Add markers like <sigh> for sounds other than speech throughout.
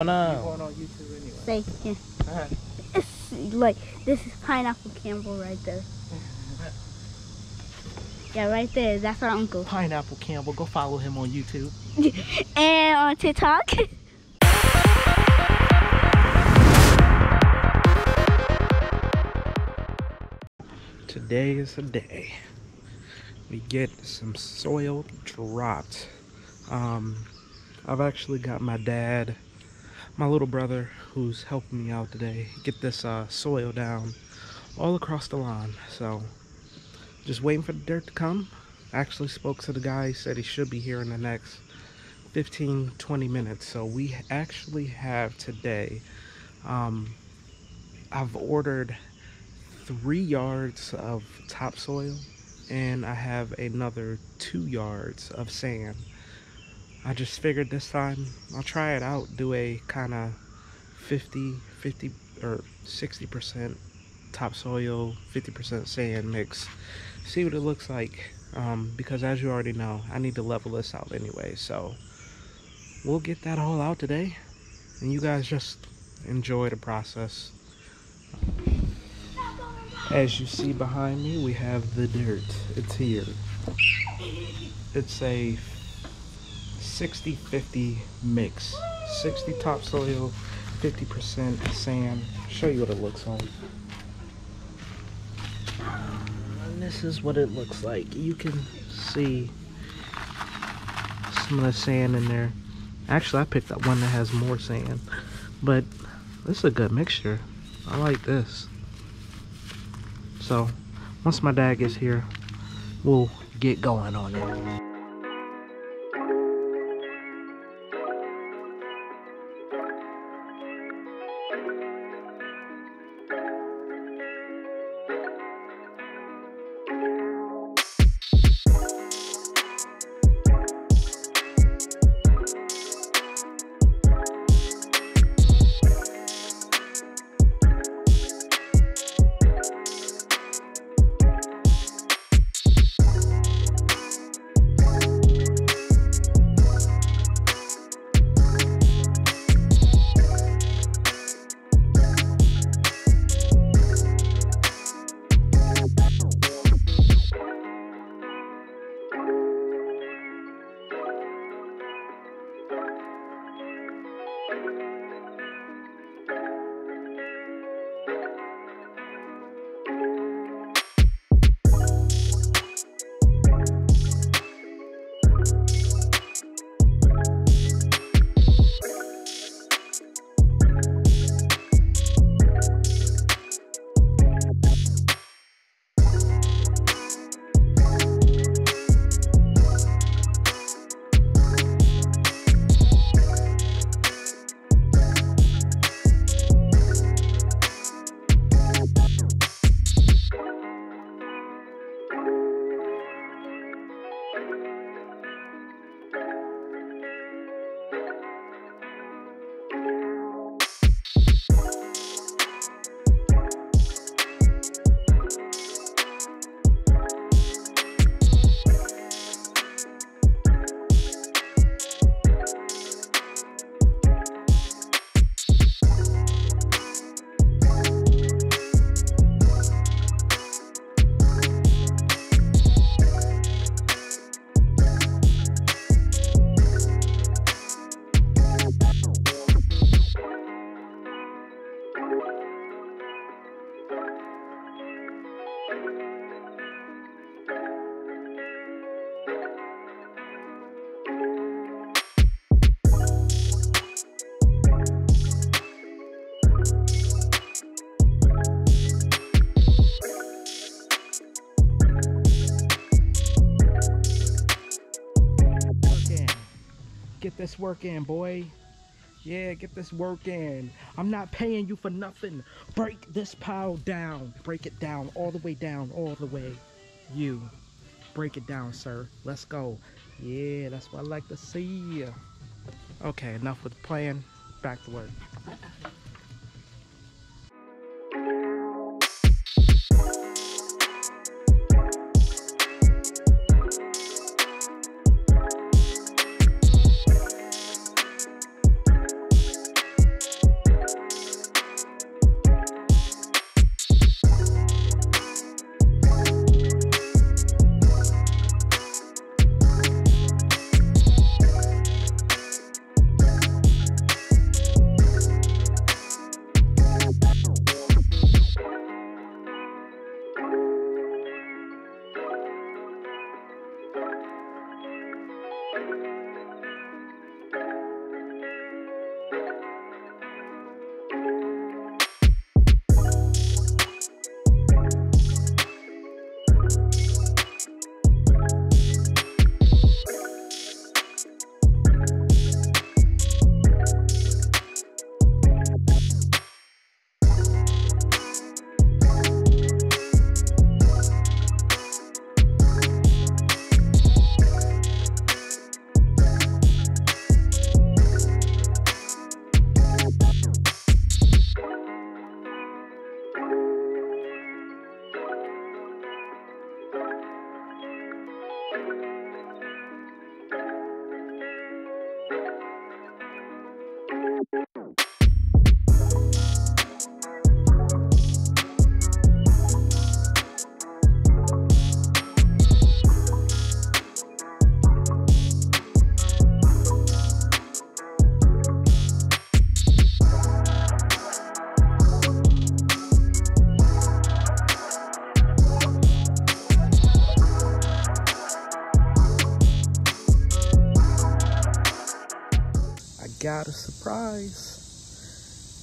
Oh, no. Going on YouTube anyway. Say, yeah. <laughs> It's like, this is Pineapple Campbell right there. <laughs> Yeah, right there. That's our uncle. Pineapple Campbell. Go follow him on YouTube. <laughs> And on TikTok. Today is the day we get some soil dropped. Um, I've actually got my dad, my little brother, who's helping me out today, get this uh, soil down all across the lawn. So, just waiting for the dirt to come. Actually spoke to the guy, said he should be here in the next 15 20 minutes. So, we actually have today, um, I've ordered three yards of topsoil and I have another two yards of sand. I just figured this time I'll try it out, do a kind of 50, 50 or 60% topsoil, 50% sand mix. See what it looks like. Um, because as you already know, I need to level this out anyway. So we'll get that all out today. And you guys just enjoy the process. As you see behind me, we have the dirt. It's here. It's a 60-50 mix. 60 topsoil, 50% sand. Show you what it looks like. And this is what it looks like. You can see some of the sand in there. Actually, I picked up one that has more sand. But this is a good mixture. I like this. So, once my dad gets here, we'll get going on it. Get this work in, boy. Yeah, get this work in. I'm not paying you for nothing. Break this pile down. Break it down all the way down, all the way. You. Break it down, sir. Let's go. Yeah, that's what I like to see. Okay, enough with playing. Back to work. got a surprise.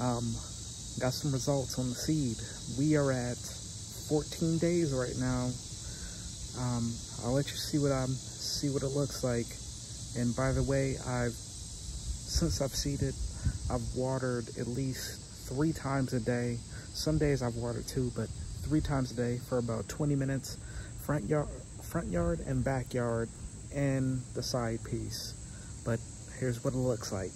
Um, got some results on the seed. We are at 14 days right now. Um, I'll let you see what I'm see what it looks like. And by the way, I've since I've seeded, I've watered at least three times a day. Some days I've watered two, but three times a day for about 20 minutes. Front yard, front yard and backyard, and the side piece. But here's what it looks like.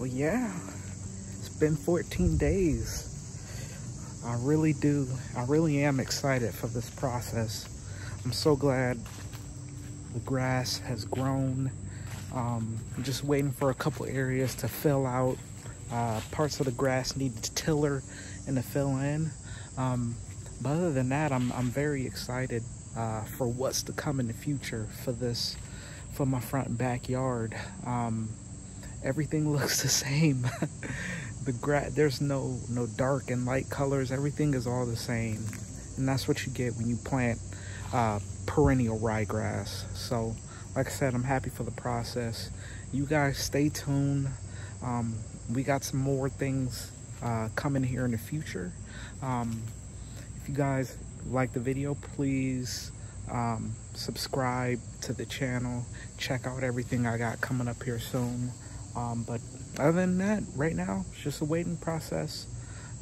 Well, yeah, it's been 14 days. I really do, I really am excited for this process. I'm so glad the grass has grown. Um, I'm just waiting for a couple areas to fill out. Uh, parts of the grass need to tiller and to fill in. Um, but other than that, I'm, I'm very excited uh, for what's to come in the future for this, for my front and backyard. Um, everything <laughs> looks the same. <laughs> the gra there's no no dark and light colors. Everything is all the same, and that's what you get when you plant uh, perennial ryegrass. So, like I said, I'm happy for the process. You guys stay tuned. Um, we got some more things uh, coming here in the future. Um, if you guys like the video, please um, subscribe to the channel. Check out everything I got coming up here soon. Um, but other than that, right now, it's just a waiting process.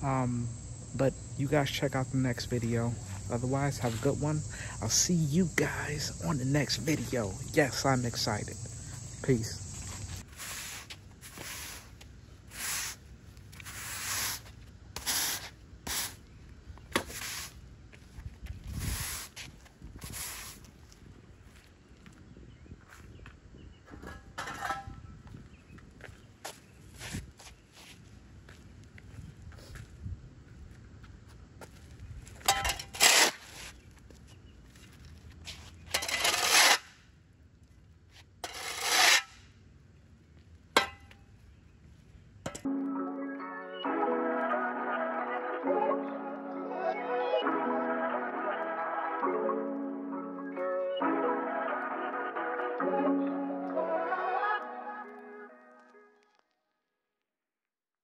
Um, but you guys check out the next video. Otherwise, have a good one. I'll see you guys on the next video. Yes, I'm excited. Peace.